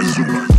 Manzuma.